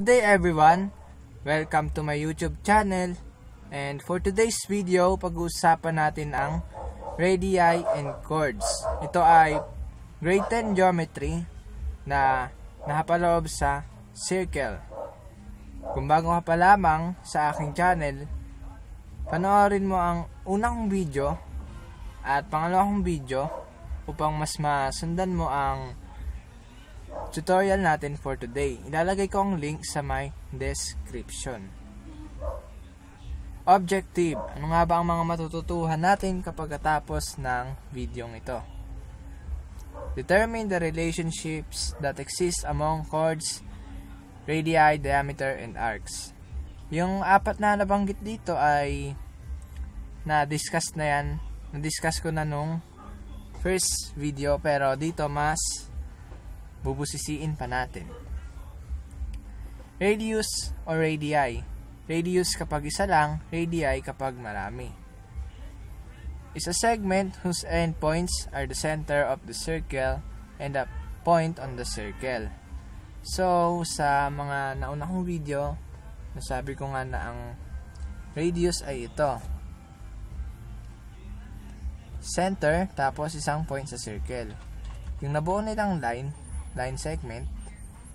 Good day everyone! Welcome to my YouTube channel. And for today's video, pag-uusapan natin ang radii and chords. Ito ay grade 10 geometry na nakapaloob sa circle. Kung bago ka pa lamang sa aking channel, panoorin mo ang unang video at pangalawang video upang mas masundan mo ang tutorial natin for today. Ilalagay ko ang link sa my description. Objective. Ano nga ba ang mga matututuhan natin kapag katapos ng videong ito? Determine the relationships that exist among chords, radii, diameter, and arcs. Yung apat na nabanggit dito ay na-discuss na yan. Na-discuss ko na nung first video pero dito mas bubusisiin pa natin. Radius or radii. Radius kapag isa lang, radii kapag marami. Is a segment whose endpoints are the center of the circle and a point on the circle. So, sa mga nauna kong video, nasabi ko nga na ang radius ay ito. Center, tapos isang point sa circle. Yung nabuo nilang line, line segment,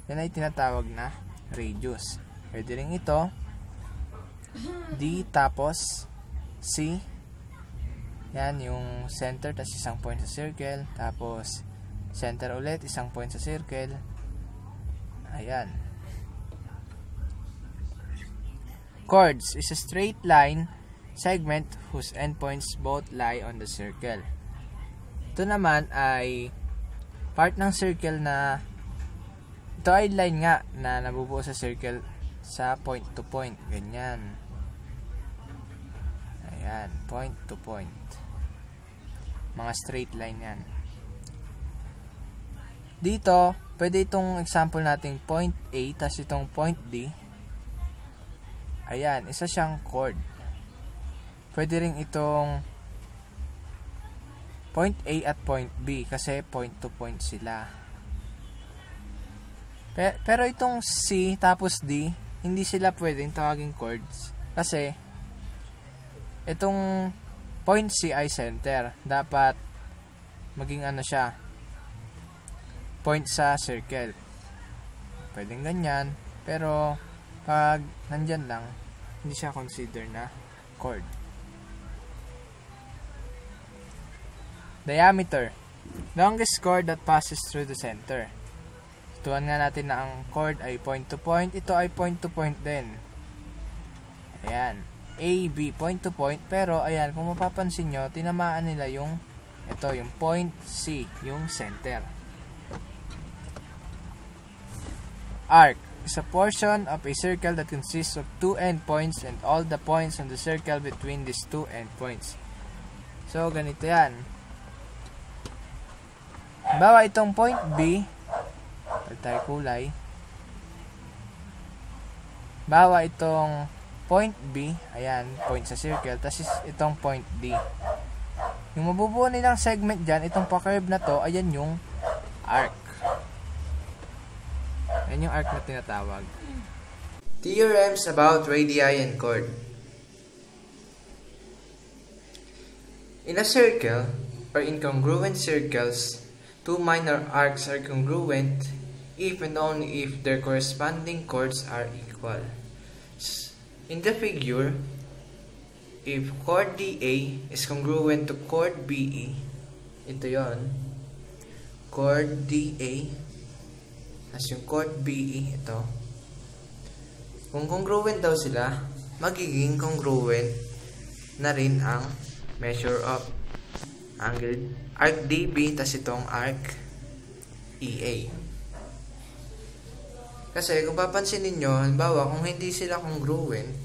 yan ay tinatawag na radius. Pwede rin ito, D tapos C, yan yung center, tapos isang point sa circle, tapos center ulit, isang point sa circle, ayan. Chords is a straight line segment whose endpoints both lie on the circle. Ito naman ay part ng circle na ito ay line nga na nabubuo sa circle sa point to point. Ganyan. Ayan, point to point. Mga straight line yan. Dito, pwede itong example nating point A, tas itong point D. Ayan, isa siyang chord. Pwede rin itong point A at point B kasi point to point sila. Pero itong C tapos D, hindi sila pwedeng tawaging chords kasi itong point C ay center. Dapat maging ano siya, point sa circle. Pwedeng ganyan, pero pag nandyan lang, hindi siya consider na chord. Diameter. Longest chord that passes through the center. Tuwan nga natin na ang chord ay point to point. Ito ay point to point din. Ayan. A, B, point to point. Pero, ayan, kung mapapansin nyo, tinamaan nila yung, ito, yung point C, yung center. Arc is a portion of a circle that consists of two endpoints and all the points on the circle between these two endpoints. So, ganito yan. Bawa itong point B, tayo kulay. Bawa itong point B, ayan, point sa circle, tapos itong point D. Yung mabubuo nilang segment dyan, itong pa-curve na to, ayan yung arc. Ayan yung arc na tinatawag. Theorems about radii and chord. In a circle, or incongruent circles, two minor arcs are congruent if and only if their corresponding chords are equal. In the figure, if chord DA is congruent to chord BE, ito yon chord DA, as yung chord BE, ito. Kung congruent daw sila, magiging congruent na rin ang measure of angle arc DB tas itong arc EA. Kasi kung papansin ninyo, halimbawa kung hindi sila congruent,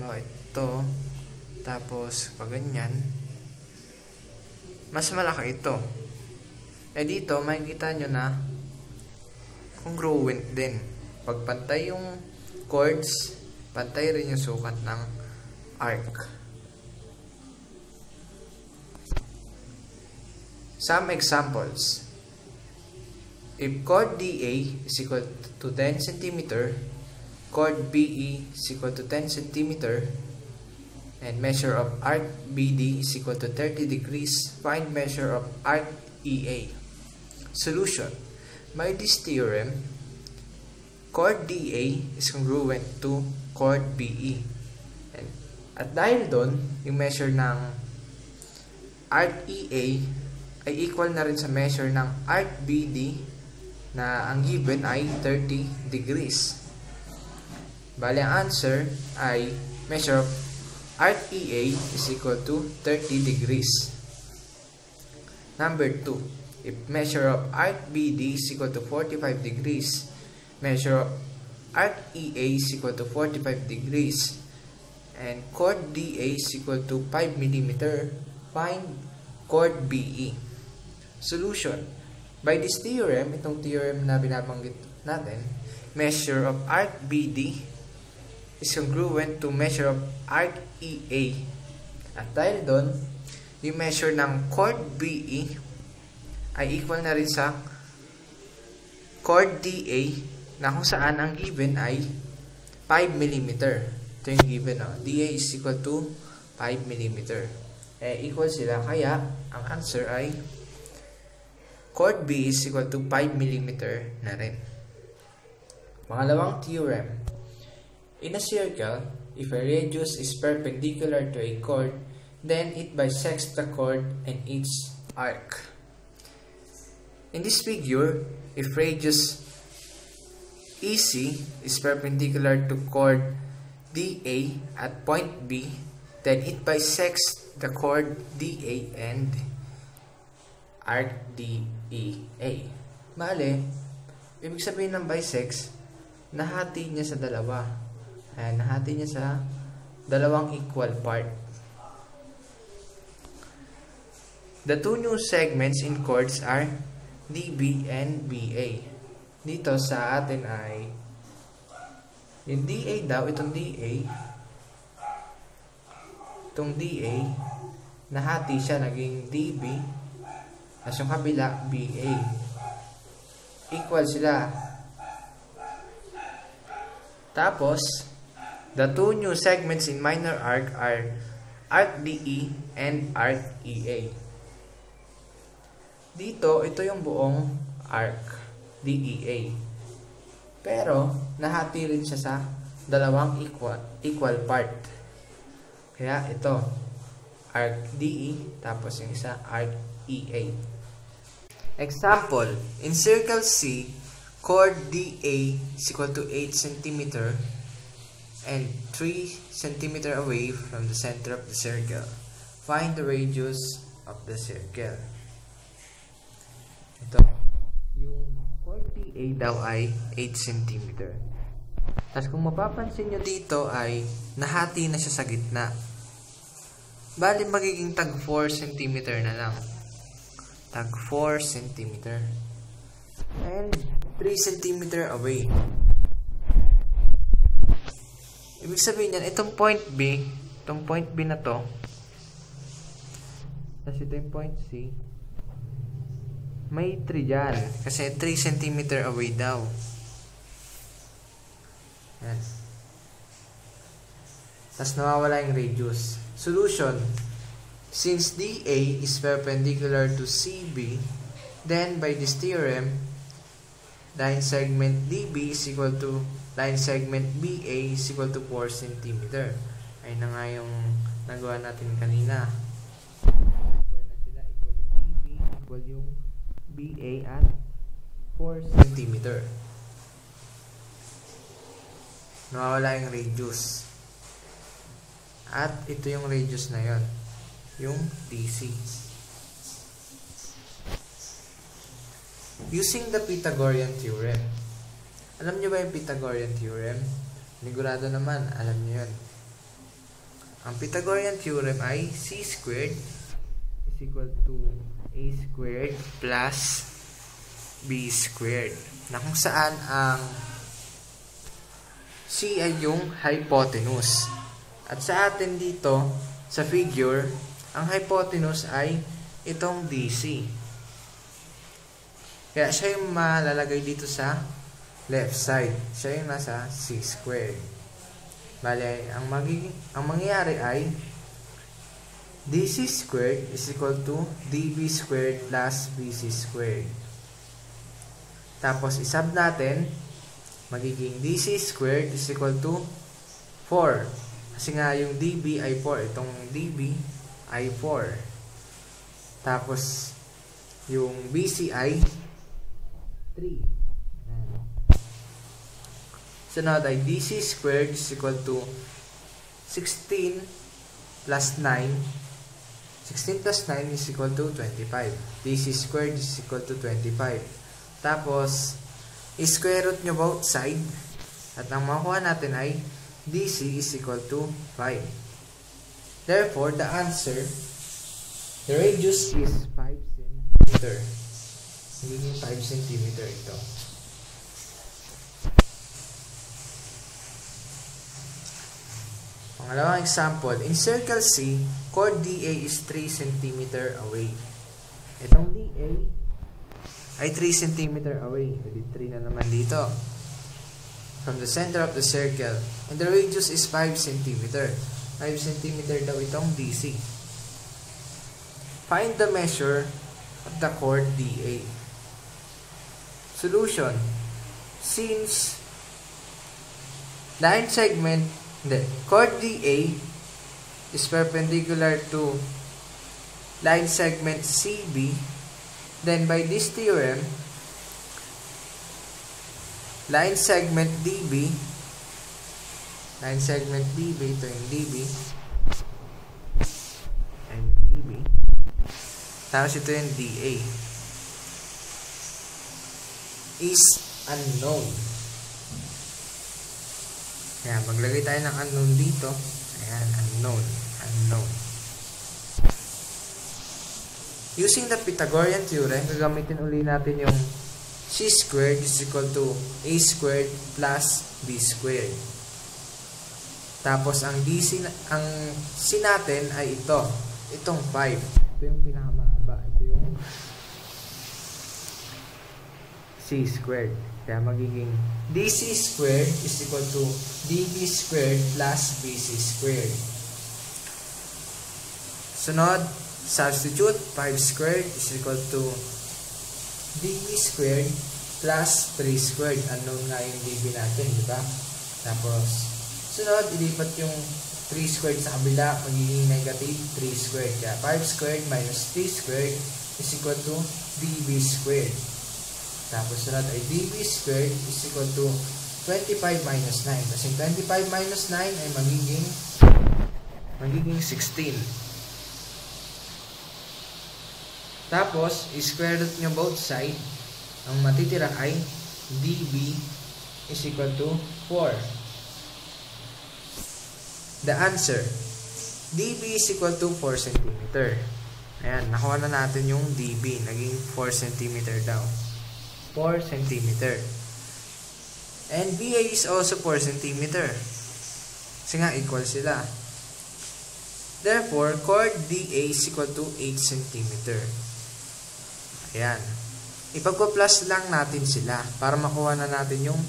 no, ito, tapos pag ganyan, mas malaki ito. Eh dito, makikita nyo na congruent din. Pag pantay yung chords, pantay rin yung sukat ng arc. Some examples. if chord DA is equal to 10 cm, chord BE is equal to 10 cm, and measure of arc BD is equal to 30 degrees, find measure of arc EA. Solution. By this theorem, chord DA is congruent to chord BE. And, at dahil doon, yung measure ng arc EA ay equal na rin sa measure ng arc BD na ang given ay 30 degrees. Bali, ang answer ay measure of arc EA is equal to 30 degrees. Number 2. If measure of arc BD is equal to 45 degrees, measure of arc EA is equal to 45 degrees, and chord DA is equal to 5 mm, find chord BE. Solution. By this theorem, itong theorem na binabanggit natin, measure of arc BD is congruent to measure of arc EA. At dahil doon, yung measure ng chord BE ay equal na rin sa chord DA na kung saan ang given ay 5 mm. Ito yung given. No? DA is equal to 5 mm. Eh, equal sila. Kaya, ang answer ay chord B is equal to 5 mm na rin. Pangalawang theorem. In a circle, if a radius is perpendicular to a chord, then it bisects the chord and its arc. In this figure, if radius EC is perpendicular to chord DA at point B, then it bisects the chord DA and arc DEA. Bale, ibig sabihin ng bisects, nahati niya sa dalawa. Ayan, nahati niya sa dalawang equal part. The two new segments in chords are DB and BA. Dito sa atin ay yung DA daw, itong DA itong DA nahati siya naging DB as yung kabila BA equal sila tapos the two new segments in minor arc are arc DE and arc EA dito, ito yung buong arc, DEA. Pero, nahati rin siya sa dalawang equal, equal part. Kaya, ito, arc DE, tapos yung isa, arc EA. Example, in circle C, chord DA is equal to 8 cm and 3 cm away from the center of the circle. Find the radius of the circle. Ito. Yung 40A daw ay 8 cm. Tapos kung mapapansin nyo dito ay nahati na siya sa gitna. Bali magiging tag 4 cm na lang. Tag 4 cm. And 3 cm away. Ibig sabihin yan, itong point B, itong point B na to, tapos ito yung point C, may 3 dyan. Kasi 3 cm away daw. Yan. Tapos nawawala yung radius. Solution. Since DA is perpendicular to CB, then by this theorem, line segment DB is equal to line segment BA is equal to 4 cm. Ay na nga yung nagawa natin kanina. Equal na sila. Equal yung DB, equal yung BA at 4 cm. Nawawala yung radius. At ito yung radius na yon yung DC. Using the Pythagorean theorem. Alam niyo ba yung Pythagorean theorem? Nigurado naman, alam niyo yun. Ang Pythagorean theorem ay c squared is equal to a squared plus b squared na kung saan ang c ay yung hypotenuse. At sa atin dito, sa figure, ang hypotenuse ay itong DC. Kaya siya yung malalagay dito sa left side. Siya yung nasa c squared. Bale, ang, magiging, ang mangyayari ay dc squared is equal to db squared plus bc squared. Tapos, isab natin, magiging dc squared is equal to 4. Kasi nga, yung db ay 4. Itong db ay 4. Tapos, yung bc ay 3. Sunod ay dc squared is equal to 16 plus 9. 16 plus 9 is equal to 25. dc squared is equal to 25. Tapos, square root nyo both side. At ang makuha natin ay dc is equal to 5. Therefore, the answer, the radius is 5 cm. Magiging 5 cm ito. Pangalawang example, in circle C, chord DA is 3 cm away. Itong DA ay 3 cm away. Pwede 3 na naman dito. From the center of the circle. And the radius is 5 cm. 5 cm daw itong DC. Find the measure of the chord DA. Solution. Since line segment hindi. Chord DA is perpendicular to line segment CB. Then by this theorem, line segment DB, line segment DB, ito yung DB, and DB, tapos ito yung DA, is unknown. Ayan, maglagay tayo ng unknown dito. Ayan, unknown. Unknown. Using the Pythagorean theorem, gagamitin uli natin yung c squared is equal to a squared plus b squared. Tapos, ang DC, ang c natin ay ito. Itong 5. Ito yung pinakamahaba. Ito yung c squared. Kaya magiging dc squared is equal to db squared plus bc squared. Sunod, substitute 5 squared is equal to db squared plus 3 squared. Unknown nga yung db natin, di ba? Tapos, sunod, ilipat yung 3 squared sa kabila, magiging negative 3 squared. Kaya 5 squared minus 3 squared is equal to db squared. Tapos sunod ay db squared is equal to 25 minus 9. Kasi 25 minus 9 ay magiging magiging 16. Tapos, square root nyo both side. Ang matitira ay db is equal to 4. The answer, db is equal to 4 cm. Ayan, nakuha na natin yung db. Naging 4 cm daw. 4 cm. And BA is also 4 cm. Kasi nga, equal sila. Therefore, chord DA is equal to 8 cm. Ayan. Ipagpa-plus lang natin sila para makuha na natin yung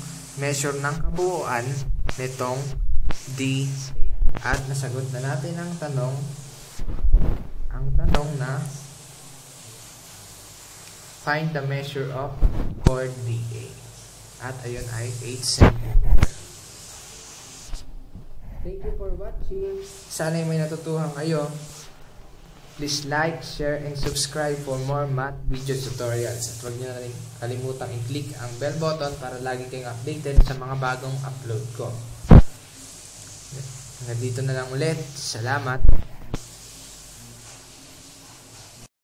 measure ng kabuuan nitong D. At nasagot na natin ang tanong ang tanong na Find the measure of chord DA. At ayun ay 8 cm. Thank you for watching. Sana may natutuhan kayo. Please like, share, and subscribe for more math video tutorials. At huwag niyo na rin kalimutang i-click ang bell button para lagi kayong updated sa mga bagong upload ko. Hanggang dito na lang ulit. Salamat.